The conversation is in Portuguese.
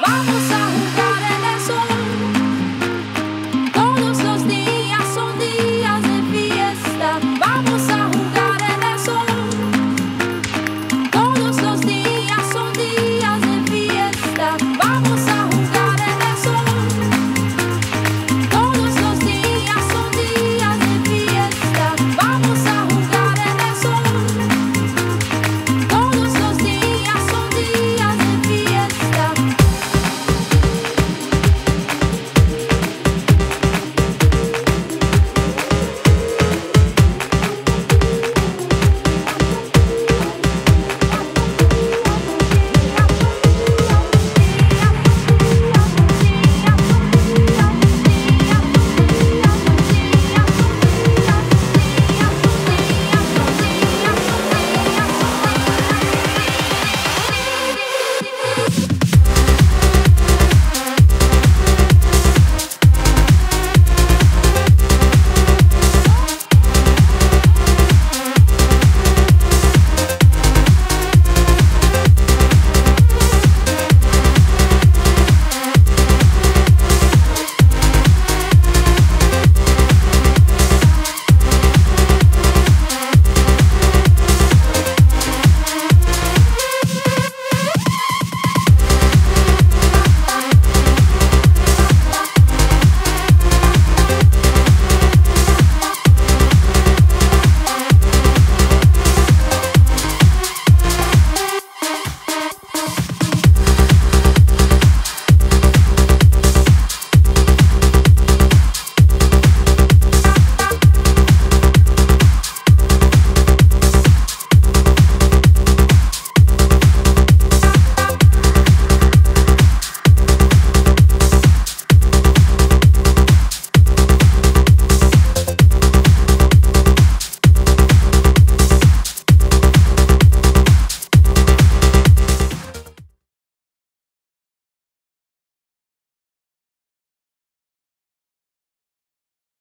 Vamos